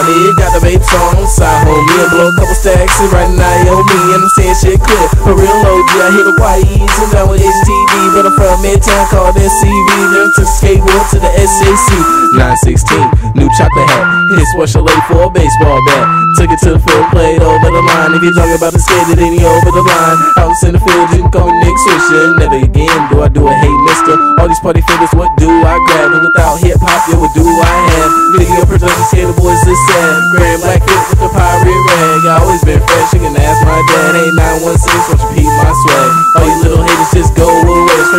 party got the baby song on the side, homie. And blow a couple stacks, and right now, yo, me. And I'm saying shit clear. A real oh, OG, I hit the YEs, and down with HTV. I'm from Midtown, called SCV. Then took skateboard to the SAC. 916, new chocolate hat. Hit special late for a baseball bat. Took it to the field, played over the line. If you're talking about the skater, then he over the line. Out in the field, you can call Nick Swisher. Never again do I do a hey mister. All these party figures, what do I grab? And without hip hop, yeah, what do I have? Video production, skater boys, is sad. Grand black fit with the pirate rag. I always been fresh, you can ask my dad. Ain't 916, won't you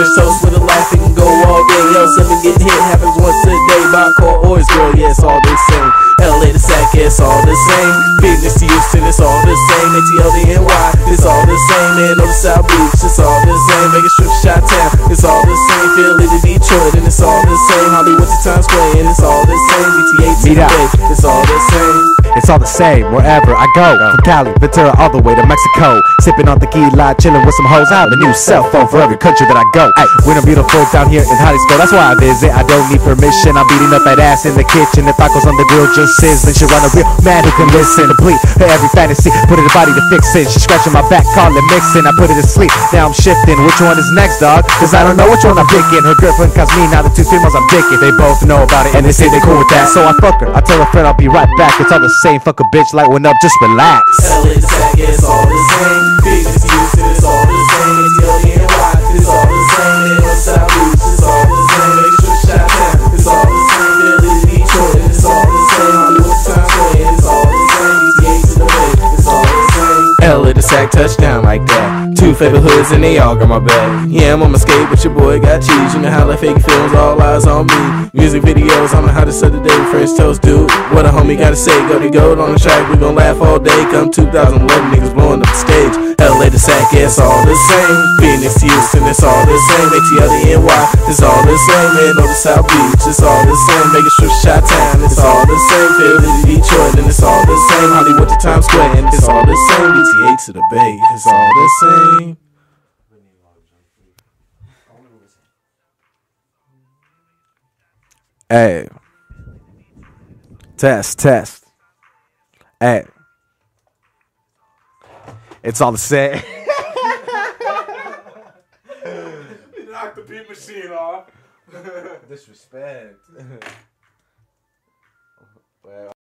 French toast with a laugh, you can go all day. Yo, something getting hit happens once a day. By call or his girl, yeah, it's all the same. LA to Sac, yeah, it's all the same. Phoenix to Houston, it's all the same. ATL to NY, it's all the same. Man, on the South Beach, it's all the same. Vegas strip, shot town, it's all the same. Philly to Detroit, and it's all the same. Hollywood to Times Square, and it's all the same. BTA to Meet the up. Bay, it's all the same. It's all the same wherever I go. From Cali, Ventura, all the way to Mexico. Sipping on tequila, chilling with some hoes. I have a new cell phone for every country that I go. Ay, when I'm beautiful down here in Jalisco, that's why I visit. I don't need permission. I'm beating up that ass in the kitchen. If I tacos on the grill just sizzling. She run a real man who can listen. Complete her every fantasy. Put it in the body to fix it. She scratching my back, call it mixing. I put it to sleep. Now I'm shifting. Which one is next, dog? Cause I don't know which one I'm picking. Her girlfriend calls me. Now the two females I'm dicking. They both know about it and they say they cool with that. So I fuck her. I tell her friend I'll be right back. It's all the same. Fuck a bitch, light one up, just relax. LA to Sac, it's all the same. Phoenix to it's all the same. ATL to it's all the same. Man, on it's all the same. Vegas strip, shot town, it's all the same. Philly to Detroit, it's all the same. Hollywood to Times it's all the same. BTA to the Bay, it's all the same. LA to Sac, touchdown like that. Two favorite hoods and they all got my back. Yeah, I'm on my skate, but your boy got cheese. You know how like Fakie Films, all eyes on me. Music videos, I'm the hottest of the day. French toast, dude. What a homie gotta say. Go to gold on the track, we gon' laugh all day. Come 2011, niggas blowing up the stage. LA to Sac, it's all the same. Phoenix to Houston, it's all the same. ATL to NY, it's all the same. Man, on the South Beach, it's all the same. Vegas strip, shot town, it's all the same. Philly to Detroit, and it's all the same. Hollywood to Times Square, and it's all the same. BTA to the Bay, it's all the same. Hey. Test, test. Hey. It's all the same. Knock the beat machine off. Disrespect. well,